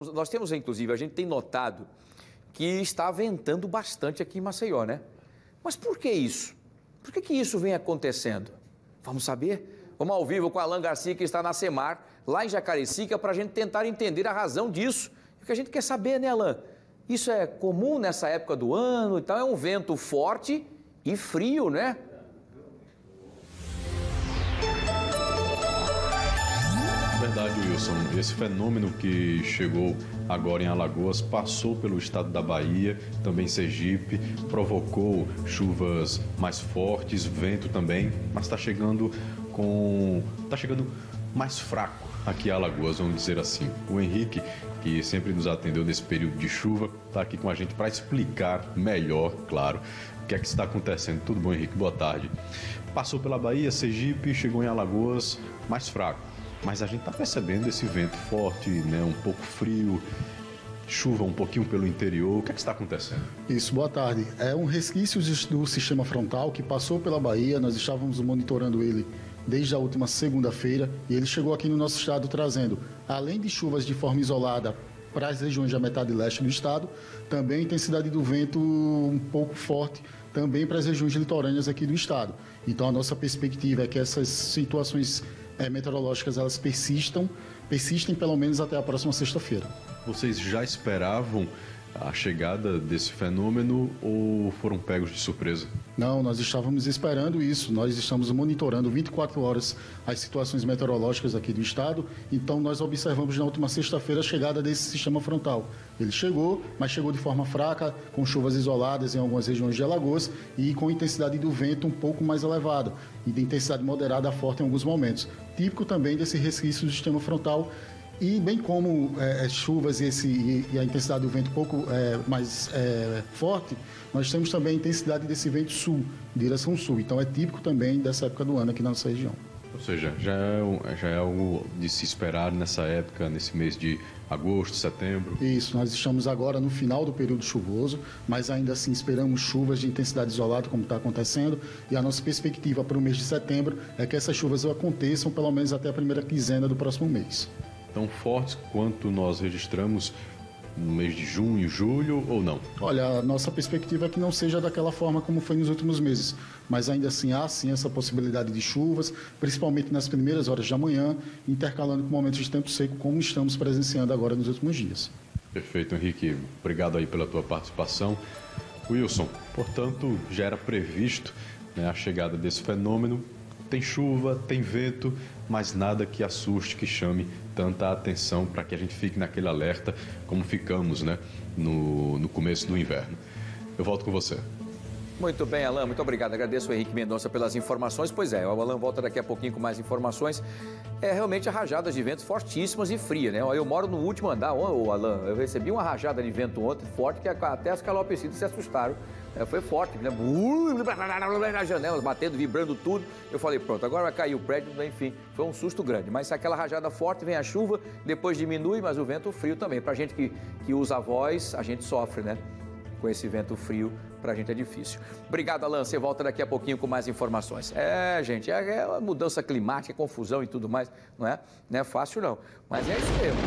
Nós temos, inclusive, a gente tem notado que está ventando bastante aqui em Maceió, né? Mas por que isso? Por que, que isso vem acontecendo? Vamos saber? Vamos ao vivo com Alan Garcia, que está na Semar, lá em Jacarecica, para a gente tentar entender a razão disso. O que a gente quer saber, né, Alan? Isso é comum nessa época do ano e tal? É um vento forte e frio, né? Verdade, Wilson. Esse fenômeno que chegou agora em Alagoas passou pelo estado da Bahia, também Sergipe, provocou chuvas mais fortes, vento também, mas está chegando com. está chegando mais fraco aqui em Alagoas, vamos dizer assim. O Henrique, que sempre nos atendeu nesse período de chuva, está aqui com a gente para explicar melhor, claro, o que é que está acontecendo. Tudo bom, Henrique? Boa tarde. Passou pela Bahia, Sergipe, chegou em Alagoas mais fraco mas a gente está percebendo esse vento forte, né, um pouco frio, chuva um pouquinho pelo interior. O que, é que está acontecendo? Isso, boa tarde. É um resquício do sistema frontal que passou pela Bahia, nós estávamos monitorando ele desde a última segunda-feira e ele chegou aqui no nosso estado trazendo, além de chuvas de forma isolada para as regiões da metade leste do estado, também intensidade do vento um pouco forte também para as regiões litorâneas aqui do estado. Então a nossa perspectiva é que essas situações é, meteorológicas elas persistam, persistem pelo menos até a próxima sexta-feira. Vocês já esperavam a chegada desse fenômeno ou foram pegos de surpresa? Não, nós estávamos esperando isso. Nós estamos monitorando 24 horas as situações meteorológicas aqui do estado. Então, nós observamos na última sexta-feira a chegada desse sistema frontal. Ele chegou, mas chegou de forma fraca, com chuvas isoladas em algumas regiões de Alagoas e com intensidade do vento um pouco mais elevada e de intensidade moderada a forte em alguns momentos. Típico também desse resquício do sistema frontal e bem como é, chuvas e, esse, e, e, a intensidade do vento um pouco é, mais é, forte, nós temos também a intensidade desse vento sul, direção sul. Então é típico também dessa época do ano aqui na nossa região. Ou seja, já é, já é algo de se esperar nessa época, nesse mês de agosto, setembro? Isso, nós estamos agora no final do período chuvoso, mas ainda assim esperamos chuvas de intensidade isolada, como está acontecendo, e a nossa perspectiva para o mês de setembro é que essas chuvas aconteçam pelo menos até a primeira quinzena do próximo mês tão fortes quanto nós registramos no mês de junho, julho ou não? Olha, a nossa perspectiva é que não seja daquela forma como foi nos últimos meses, mas ainda assim há sim essa possibilidade de chuvas, principalmente nas primeiras horas da manhã, intercalando com momentos de tempo seco, como estamos presenciando agora nos últimos dias. Perfeito, Henrique. Obrigado aí pela tua participação. Wilson, portanto, já era previsto né, a chegada desse fenômeno tem chuva, tem vento, mas nada que assuste, que chame tanta atenção para que a gente fique naquele alerta como ficamos né, no, no começo do inverno. Eu volto com você. Muito bem, Alain, muito obrigado. Agradeço o Henrique Mendonça pelas informações. Pois é, o Alain volta daqui a pouquinho com mais informações. É realmente rajadas de ventos fortíssimas e frias, né? Eu moro no último andar, ô Alain, eu recebi uma rajada de vento ontem forte que até as calopecidas se assustaram. É, foi forte, né? Nas janelas, batendo, vibrando tudo. Eu falei, pronto, agora vai cair o prédio, enfim, foi um susto grande. Mas aquela rajada forte, vem a chuva, depois diminui, mas o vento frio também. Pra gente que, que usa a voz, a gente sofre, né? Com esse vento frio, para a gente é difícil. Obrigado, Alan. Você volta daqui a pouquinho com mais informações. É, gente, é, é mudança climática, é confusão e tudo mais. Não é, não é fácil, não. Mas é isso mesmo.